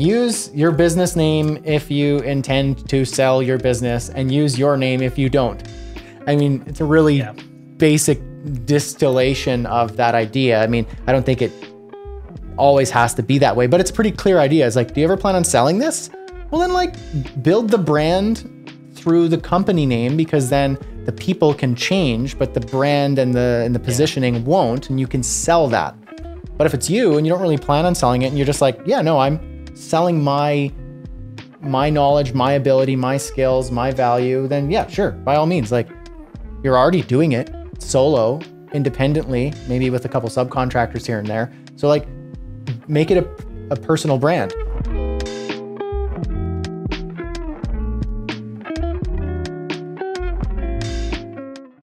use your business name if you intend to sell your business and use your name if you don't. I mean, it's a really Yeah. basic distillation of that idea. I mean, I don't think it always has to be that way, but it's a pretty clear idea. It's like, do you ever plan on selling this? Well, then like build the brand through the company name because then the people can change, but the brand and the and the positioning won't, and you can sell that. But if it's you and you don't really plan on selling it, and you're just like, yeah, no, I'm selling my my knowledge, my ability, my skills, my value, then yeah, sure, by all means, like you're already doing it solo, independently, maybe with a couple subcontractors here and there. So like make it a, a personal brand.